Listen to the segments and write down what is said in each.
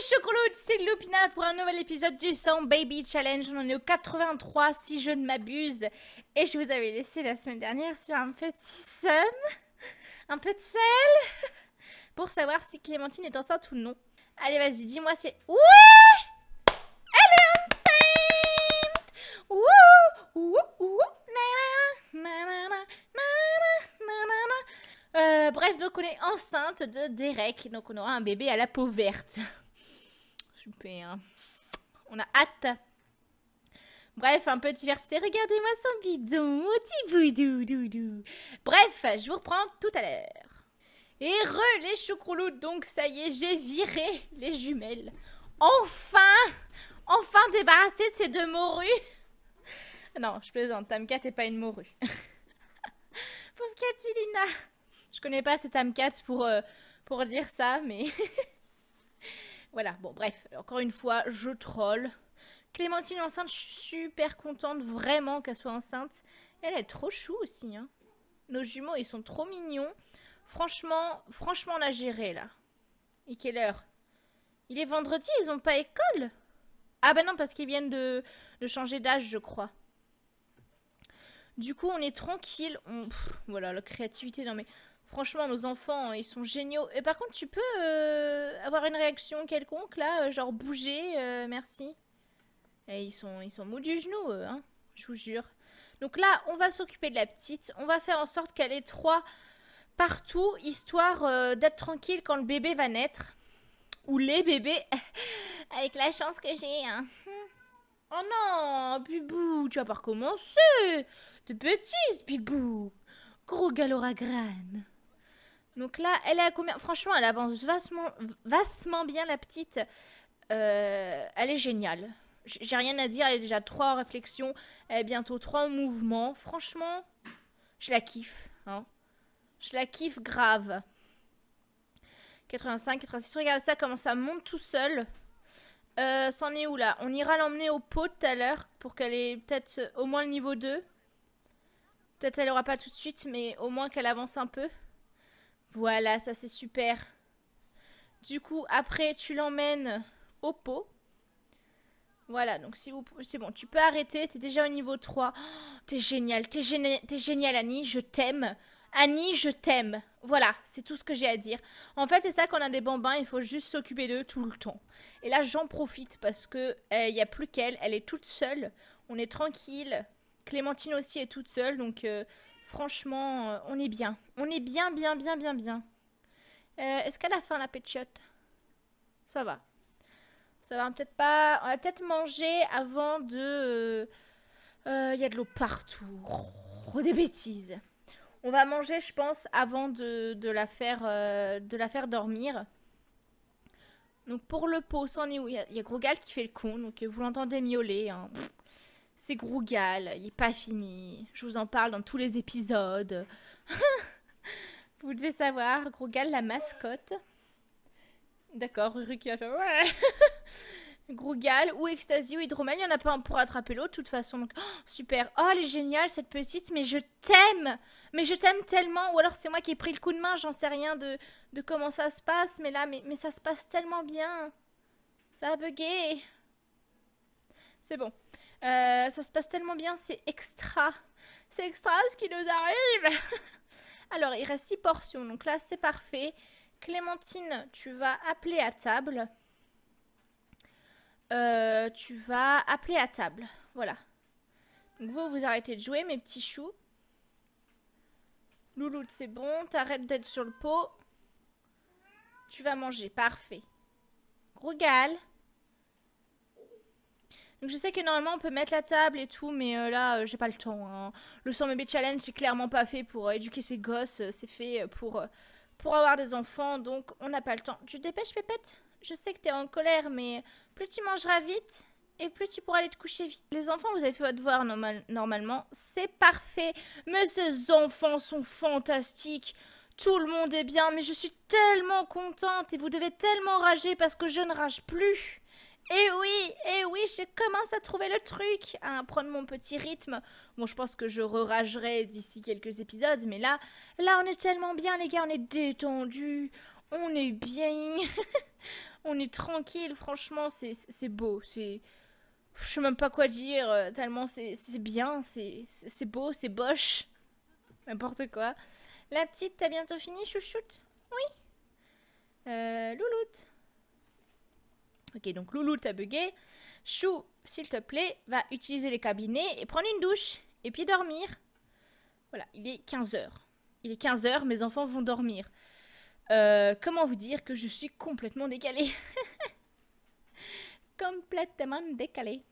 les c'est Lupina pour un nouvel épisode du 100 Baby Challenge. On en est au 83 si je ne m'abuse. Et je vous avais laissé la semaine dernière sur un petit seum, un peu de sel, pour savoir si Clémentine est enceinte ou non. Allez, vas-y, dis-moi si... Ouais Elle est enceinte Wouh Wouh Wouh euh, bref, donc on est enceinte de Derek, donc on aura un bébé à la peau verte. Super. On a hâte. Bref, un peu de. Regardez-moi son bidon, doudou. Bref, je vous reprends tout à l'heure. Et re les choucrouloutes, donc ça y est, j'ai viré les jumelles. Enfin Enfin débarrassé de ces deux morues Non, je plaisante, Tamka, t'es pas une morue. Pauvre Catilina je connais pas cette Amcat pour, euh, pour dire ça, mais... voilà, bon, bref. Encore une fois, je troll. Clémentine enceinte, je suis super contente, vraiment, qu'elle soit enceinte. Elle est trop chou aussi, hein. Nos jumeaux, ils sont trop mignons. Franchement, franchement, on a géré, là. Et quelle heure? Il est vendredi, ils ont pas école? Ah bah non, parce qu'ils viennent de, de changer d'âge, je crois. Du coup, on est tranquille. voilà, la créativité, non mais... Franchement, nos enfants, ils sont géniaux. Et par contre, tu peux euh, avoir une réaction quelconque, là euh, Genre bouger, euh, merci. Ils sont, ils sont mous du genou, hein Je vous jure. Donc là, on va s'occuper de la petite. On va faire en sorte qu'elle ait trois partout, histoire d'être tranquille quand le bébé va naître. Ou les bébés, avec la chance que j'ai, hein. Oh non, Bibou, tu vas pas recommencer. De bêtises, Bibou. Gros graines. Donc là, elle est à combien? Franchement, elle avance vastement, vastement bien, la petite. Euh, elle est géniale. J'ai rien à dire, elle est déjà trois réflexions, elle est bientôt trois mouvements. Franchement, je la kiffe. Hein. Je la kiffe grave. 85, 86, regarde ça, comment ça monte tout seul. Euh, C'en est où là? On ira l'emmener au pot tout à l'heure pour qu'elle ait peut-être au moins le niveau 2. Peut-être elle aura pas tout de suite, mais au moins qu'elle avance un peu. Voilà, ça c'est super. Du coup, après, tu l'emmènes au pot. Voilà, donc si vous c'est bon, tu peux arrêter, t'es déjà au niveau 3. t'es génial, t'es génial, Annie, je t'aime. Annie, je t'aime. Voilà, c'est tout ce que j'ai à dire. En fait, c'est ça qu'on a des bambins, il faut juste s'occuper d'eux tout le temps. Et là, j'en profite parce que il euh, n'y a plus qu'elle, elle est toute seule. On est tranquille. Clémentine aussi est toute seule, donc euh, Franchement, euh, on est bien. On est bien, bien, bien, bien, bien. Euh, est-ce qu'à la fin, la pétiote Ça va. Ça va peut-être pas... On va peut-être manger avant de... Il euh, y a de l'eau partout. Oh, des bêtises. On va manger, je pense, avant de, la, faire, dormir. Donc pour le pot, c'en est où? Il y, a Grogal qui fait le con, donc vous l'entendez miauler. Hein. C'est Grougal, il est pas fini. Je vous en parle dans tous les épisodes. vous devez savoir, Grougal, la mascotte. D'accord, Ruki a fait ouais. Grougal ou Ecstasy ou Hydromel, il y en a pas un pour attraper l'autre de toute façon. Oh, super. Oh, elle est géniale cette petite, mais je t'aime. Mais je t'aime tellement. Ou alors c'est moi qui ai pris le coup de main, j'en sais rien de, de comment ça se passe. Mais là, mais, mais ça se passe tellement bien. Ça a bugué. C'est bon. Euh, ça se passe tellement bien, c'est extra. C'est extra ce qui nous arrive. Alors, il reste 6 portions, donc là, c'est parfait. Clémentine, tu vas appeler à table. Euh, tu vas appeler à table. Voilà. Donc vous, vous arrêtez de jouer, mes petits choux. Louloute, c'est bon. T'arrêtes d'être sur le pot. Tu vas manger. Parfait. Grougal. Donc je sais que normalement on peut mettre la table et tout, mais euh, là euh, j'ai pas le temps. Hein. Le 100 bébé challenge c'est clairement pas fait pour euh, éduquer ses gosses, c'est fait pour, pour avoir des enfants, donc on n'a pas le temps. Tu te dépêches Pépette? Je sais que t'es en colère, mais plus tu mangeras vite, et plus tu pourras aller te coucher vite. Les enfants, vous avez fait votre devoir normal normalement, c'est parfait. Mais ces enfants sont fantastiques. Tout le monde est bien, mais je suis tellement contente et vous devez tellement rager parce que je ne rage plus. Et oui, et oui, je commence à trouver le truc, à prendre mon petit rythme. Bon, je pense que je re-ragerai d'ici quelques épisodes, mais là, là, on est tellement bien, les gars, on est détendus, on est bien. On est tranquille, franchement, c'est beau. C'est. Je sais même pas quoi dire, euh, tellement c'est bien, c'est beau, c'est boche. N'importe quoi. La petite, t'as bientôt fini, chouchoute? Oui? Euh, Louloute. Ok, donc Louloute a bugué. Chou, s'il te plaît, va utiliser les cabinets et prendre une douche. Et puis dormir. Voilà, il est 15h. Il est 15h, mes enfants vont dormir. Euh, comment vous dire que je suis complètement décalée Complètement décalée.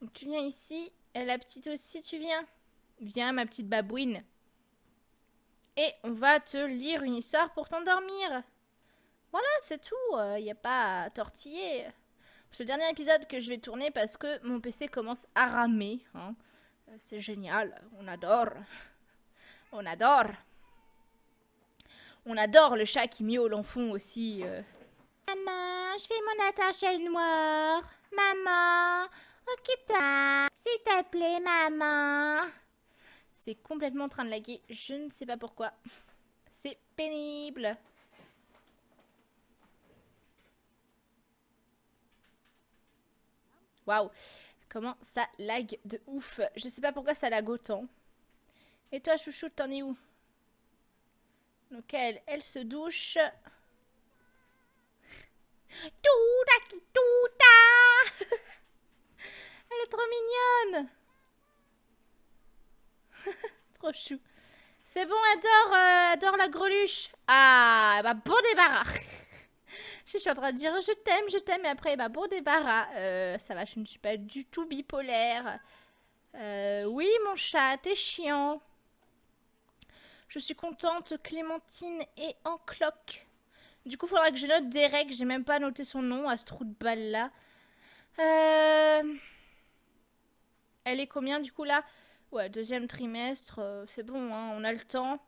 Donc tu viens ici. Et la petite aussi, tu viens Viens, ma petite babouine. Et on va te lire une histoire pour t'endormir. Voilà, c'est tout. Il euh, n'y a pas à tortiller. C'est le dernier épisode que je vais tourner parce que mon PC commence à ramer. Hein. C'est génial. On adore. On adore. On adore le chat qui miaule en fond aussi. Euh. Maman, je fais mon attache noir. Maman, occupe-toi. S'il te plaît, maman. C'est complètement en train de laguer. Je ne sais pas pourquoi. C'est pénible. Waouh Comment ça lag de ouf Je sais pas pourquoi ça lag autant. Et toi, chouchou, t'en es où? Donc elle, se douche. Touta touta Elle est trop mignonne Trop chou. C'est bon, adore, euh, adore la greluche. Ah, bah bon débarras. Je suis en train de dire je t'aime, je t'aime, et après, bah bon débarras. Euh, ça va, je ne suis pas du tout bipolaire. Euh, oui, mon chat, t'es chiant. Je suis contente, Clémentine est en cloque. Du coup, faudra que je note Derek. J'ai même pas noté son nom à ce trou de balle là. Euh... Elle est combien du coup là? Ouais, deuxième trimestre, c'est bon, hein, on a le temps.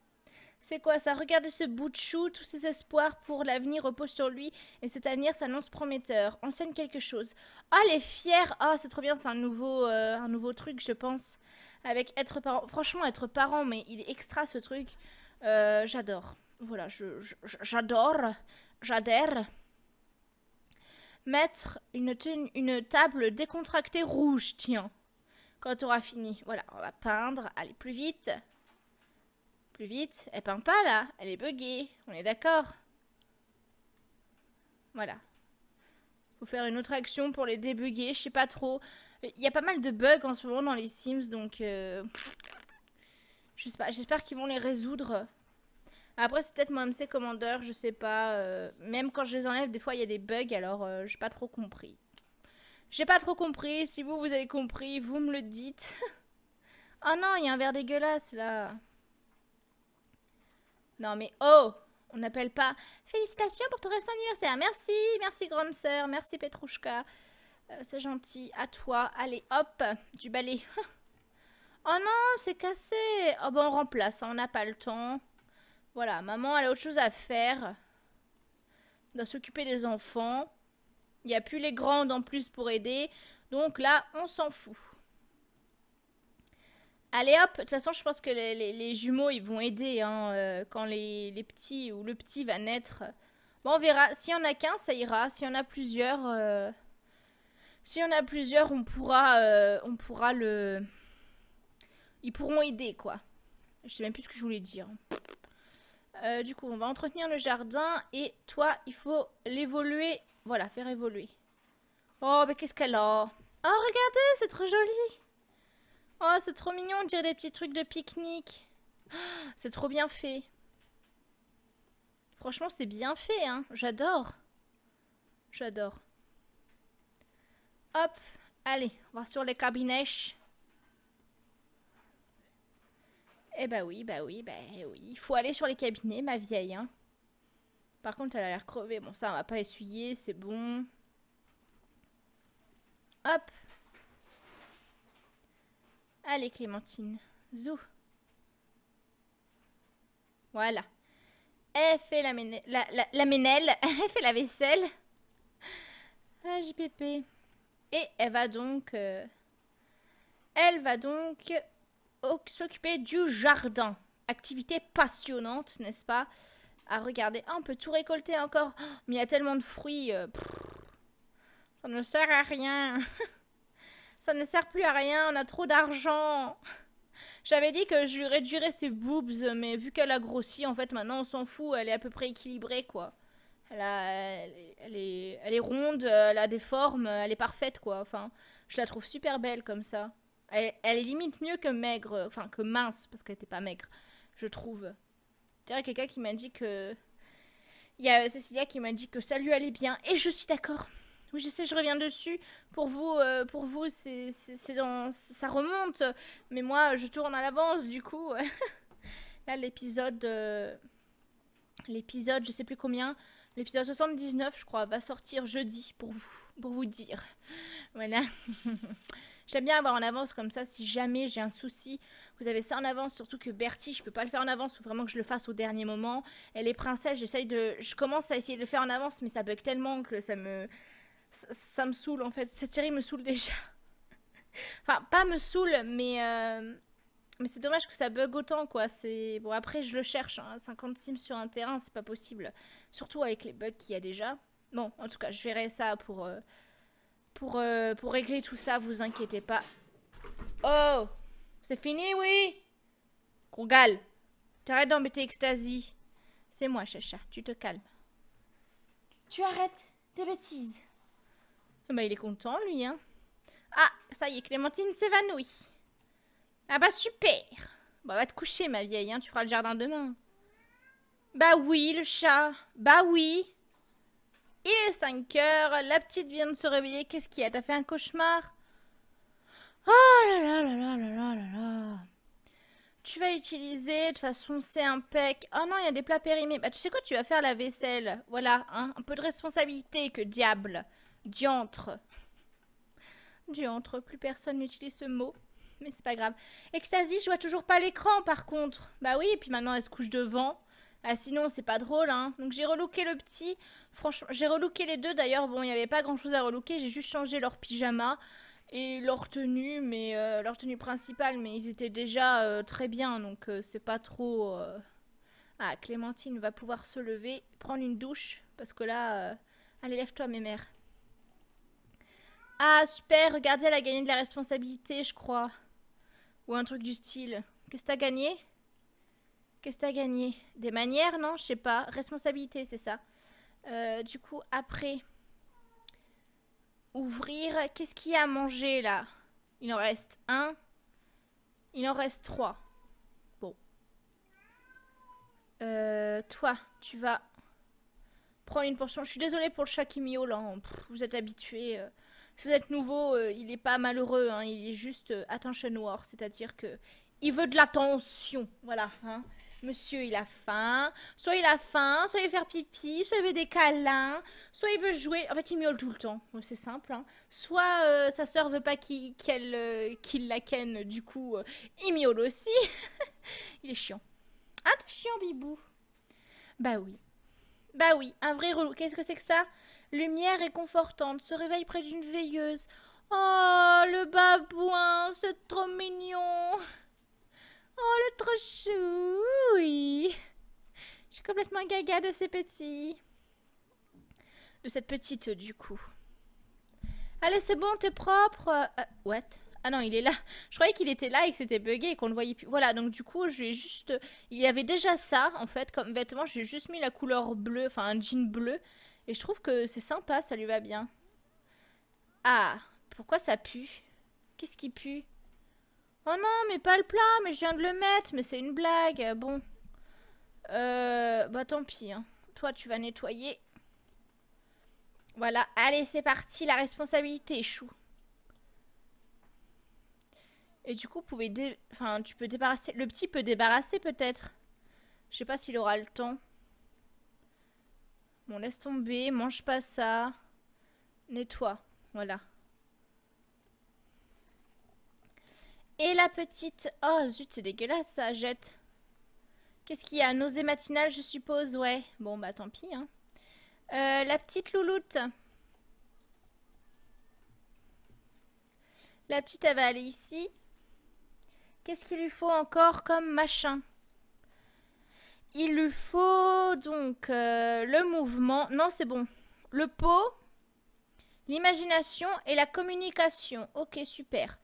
C'est quoi ça? Regardez ce bout de chou, tous ses espoirs pour l'avenir reposent sur lui et cet avenir s'annonce prometteur. Enseigne quelque chose. Ah, oh, les fiers Ah, c'est trop bien, c'est un nouveau, euh, un nouveau truc, je pense. Avec être parent. Franchement, être parent, mais il est extra ce truc. Euh, j'adore. Voilà, j'adore. J'adhère. Mettre une, une table décontractée rouge, tiens. Quand tu auras fini. Voilà, on va peindre. Allez, plus vite. Plus vite. Elle peint pas là. Elle est buggée. On est d'accord Voilà. Faut faire une autre action pour les débugger. Je sais pas trop. Il y a pas mal de bugs en ce moment dans les Sims, donc... Euh... Je sais pas. J'espère qu'ils vont les résoudre. Après, c'est peut-être mon MC Commander, je sais pas. Euh, même quand je les enlève, des fois, il y a des bugs, alors euh, j'ai pas trop compris. J'ai pas trop compris. Si vous, vous avez compris, vous me le dites. oh non, il y a un verre dégueulasse là. Non mais oh On n'appelle pas. Félicitations pour ton récent anniversaire. Merci, merci grande sœur, merci Petrouchka. Euh, c'est gentil. À toi. Allez, hop, du balai. oh non, c'est cassé. Oh bon, on remplace, hein, on n'a pas le temps. Voilà, maman, elle a autre chose à faire. Doit s'occuper des enfants. Il n'y a plus les grandes en plus pour aider. Donc là, on s'en fout. Allez hop, de toute façon je pense que les, jumeaux ils vont aider hein, euh, quand les, petits ou le petit va naître. Bon on verra, s'il y en a qu'un ça ira, s'il y en a plusieurs, euh, s'il y en a plusieurs on pourra, euh, on pourra le... Ils pourront aider quoi. Je sais même plus ce que je voulais dire. du coup on va entretenir le jardin et toi il faut l'évoluer voilà, faire évoluer. Oh, mais qu'est-ce qu'elle a? Oh, regardez, c'est trop joli. Oh, c'est trop mignon, on dirait des petits trucs de pique-nique. c'est trop bien fait. Franchement, c'est bien fait, hein. J'adore. J'adore. Hop, allez, on va sur les cabinets. Eh bah oui, bah oui, bah oui. Il faut aller sur les cabinets, ma vieille, hein. Par contre, elle a l'air crevée. Bon, ça, on va pas essuyer, c'est bon. Hop. Allez, Clémentine. Zou. Voilà. Elle fait la, ménelle. La. Elle fait la vaisselle. Ah, JPP. Et elle va donc... Euh, elle va donc s'occuper du jardin. Activité passionnante, n'est-ce pas? À regarder. Ah, on peut tout récolter encore. mais il y a tellement de fruits. Euh, ça ne sert à rien. ça ne sert plus à rien. On a trop d'argent. J'avais dit que je lui réduirais ses boobs, mais vu qu'elle a grossi, en fait, maintenant on s'en fout. Elle est à peu près équilibrée, quoi. Elle, est, ronde, elle a des formes, elle est parfaite, quoi. Enfin, je la trouve super belle comme ça. Elle, est limite mieux que maigre, enfin que mince, parce qu'elle était pas maigre, je trouve. Il y a quelqu'un qui m'a dit que. Il y a Cécilia qui m'a dit que ça lui allait bien, et je suis d'accord. Oui, je sais, je reviens dessus. Pour vous, euh, pour vous, c'est dans, ça remonte, mais moi, je tourne à l'avance, du coup. Là, l'épisode, euh, l'épisode, je sais plus combien, l'épisode 79, je crois, va sortir jeudi pour vous, pour vous dire. Voilà. J'aime bien avoir en avance comme ça, si jamais j'ai un souci, vous avez ça en avance, surtout que Bertie, je peux pas le faire en avance, faut vraiment que je le fasse au dernier moment. Elle est princesse, j'essaye de... Je commence à essayer de le faire en avance, mais ça bug tellement que ça me... Ça, me saoule en fait, cette série me saoule déjà. enfin, pas me saoule, mais... Euh, mais c'est dommage que ça bug autant, quoi. C'est Bon, après, je le cherche, 50 hein. sims sur un terrain, c'est pas possible. Surtout avec les bugs qu'il y a déjà. Bon, en tout cas, je verrai ça pour... Euh, pour, euh, pour régler tout ça, vous inquiétez pas. Oh C'est fini, oui Gros gal T'arrêtes d'embêter Ecstasy. C'est moi, Chacha, tu te calmes. Tu arrêtes tes bêtises. Bah, il est content, lui, hein. Ah, ça y est, Clémentine s'évanouit. Ah bah, super Bah, va te coucher, ma vieille, hein, tu feras le jardin demain. Bah oui, le chat. Bah oui. Il est 5 heures, la petite vient de se réveiller. Qu'est-ce qu'il y a? T'as fait un cauchemar? Oh là là là là là là là là Tu vas utiliser, de toute façon c'est un pec. Oh non, il y a des plats périmés. Bah tu sais quoi, tu vas faire la vaisselle. Voilà, hein un peu de responsabilité que diable. Diantre. Diantre, plus personne n'utilise ce mot. Mais c'est pas grave. Ecstasy, je vois toujours pas l'écran par contre. Bah oui, et puis maintenant elle se couche devant. Ah sinon c'est pas drôle hein. Donc j'ai relooké le petit. Franchement, j'ai relooké les deux d'ailleurs. Bon, il n'y avait pas grand chose à relooker. J'ai juste changé leur pyjama et leur tenue, mais euh, leur tenue principale. Mais ils étaient déjà euh, très bien, donc euh, c'est pas trop. Ah, Clémentine va pouvoir se lever, prendre une douche parce que là, allez lève-toi, mes mères. Ah super, regardez, elle a gagné de la responsabilité, je crois, ou un truc du style. Qu'est-ce que t'as gagné? Qu'est-ce que t'as gagné? Des manières, non? Je sais pas. Responsabilité, c'est ça. Euh, du coup, après, ouvrir. Qu'est-ce qu'il y a à manger là? Il en reste un. Il en reste trois. Bon. Euh, toi, tu vas prendre une portion. Je suis désolée pour le chat qui miaule. Hein. vous êtes habitué. Euh. Si vous êtes nouveau, il est pas malheureux. Hein. Il est juste attention noir. C'est-à-dire que il veut de l'attention. Voilà. Hein. Monsieur, il a faim. Soit il a faim, soit il veut faire pipi, soit il veut des câlins, soit il veut jouer. En fait, il miaule tout le temps. C'est simple. Hein. Soit euh, sa soeur veut pas qu'il euh, la ken, du coup, euh, il miaule aussi. il est chiant. Ah, t'es chiant, bibou. Bah oui. Bah oui, un vrai relou. Qu'est-ce que c'est que ça? Lumière réconfortante, se réveille près d'une veilleuse. Oh, le babouin, c'est trop mignon. Oh, le trop chou, oui. Je suis complètement gaga de ces petits. De cette petite, du coup. Allez, c'est bon, t'es propre. Euh, what? Ah non, il est là. Je croyais qu'il était là et que c'était bugué et qu'on le voyait plus. Voilà, donc du coup, je lui ai juste... Il avait déjà ça, en fait, comme vêtement. J'ai juste mis la couleur bleue, enfin un jean bleu. Et je trouve que c'est sympa, ça lui va bien. Ah, pourquoi ça pue? Qu'est-ce qui pue? Oh non, mais pas le plat, mais je viens de le mettre, mais c'est une blague. Bon. Euh, bah tant pis. Hein. Toi, tu vas nettoyer. Voilà, allez, c'est parti, la responsabilité, chou. Et du coup, vous pouvez enfin, tu peux débarrasser... Le petit peut débarrasser peut-être. Je sais pas s'il aura le temps. Bon, laisse tomber, mange pas ça. Nettoie, voilà. Et la petite... Oh zut, c'est dégueulasse ça, jette. Qu'est-ce qu'il y a Nausée matinale, je suppose Ouais. Bon, bah tant pis. Hein. Euh, la petite louloute. La petite, elle va aller ici. Qu'est-ce qu'il lui faut encore comme machin? Il lui faut donc euh, le mouvement. Non, c'est bon. Le pot, l'imagination et la communication. Ok, super.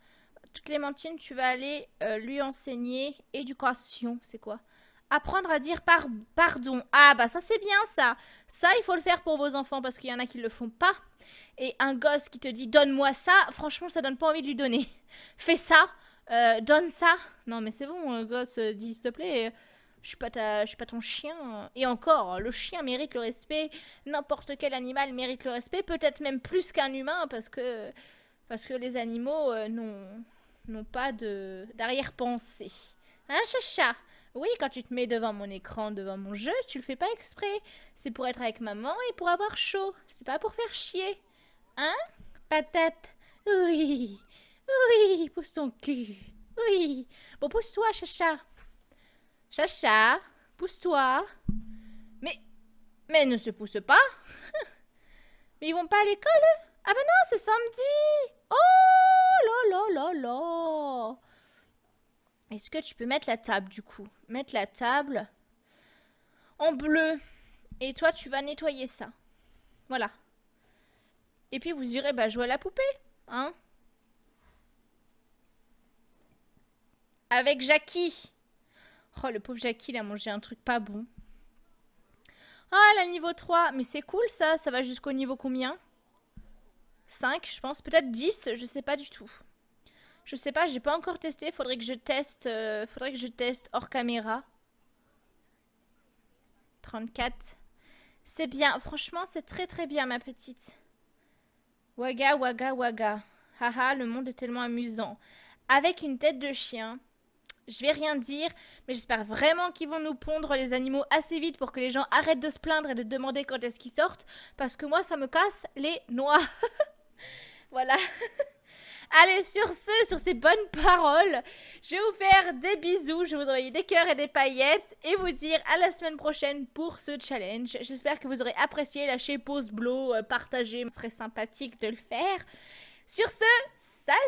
Clémentine, tu vas aller euh, lui enseigner éducation. C'est quoi? Apprendre à dire par pardon. Ah bah ça c'est bien ça. Ça il faut le faire pour vos enfants parce qu'il y en a qui le font pas. Et un gosse qui te dit donne-moi ça, franchement ça donne pas envie de lui donner. Fais ça, euh, donne ça. Non mais c'est bon, gosse, dis s'il te plaît. Je suis pas je suis pas ton chien. Et encore, le chien mérite le respect. N'importe quel animal mérite le respect, peut-être même plus qu'un humain, parce que parce que les animaux euh, n'ont pas de d'arrière-pensée. Hein, chacha? Oui, quand tu te mets devant mon écran, devant mon jeu, tu le fais pas exprès. C'est pour être avec maman et pour avoir chaud. C'est pas pour faire chier. Hein Patate? Oui. Oui, pousse ton cul. Oui. Bon, pousse-toi, chacha. Chacha, pousse-toi. Mais, mais ne se pousse pas. mais ils vont pas à l'école Ah ben non, c'est samedi. Oh là là là là. Est-ce que tu peux mettre la table du coup? Mettre la table en bleu. Et toi, tu vas nettoyer ça. Voilà. Et puis vous irez bah, jouer à la poupée. Hein Avec Jackie. Oh, le pauvre Jackie, il a mangé un truc pas bon. Ah, elle a le niveau 3. Mais c'est cool, ça. Ça va jusqu'au niveau combien? 5, je pense. Peut-être 10, je sais pas du tout. Je sais pas, j'ai pas encore testé. Faudrait que je teste, euh, faudrait que je teste hors caméra. 34. C'est bien. Franchement, c'est très très bien, ma petite. Waga, waga, waga. Haha, le monde est tellement amusant. Avec une tête de chien. Je vais rien dire, mais j'espère vraiment qu'ils vont nous pondre les animaux assez vite pour que les gens arrêtent de se plaindre et de demander quand est-ce qu'ils sortent, parce que moi ça me casse les noix. voilà. Allez, sur ce, sur ces bonnes paroles, je vais vous faire des bisous, je vais vous envoyer des cœurs et des paillettes et vous dire à la semaine prochaine pour ce challenge. J'espère que vous aurez apprécié, lâchez pause, blow, euh, partagez, ce serait sympathique de le faire. Sur ce, salut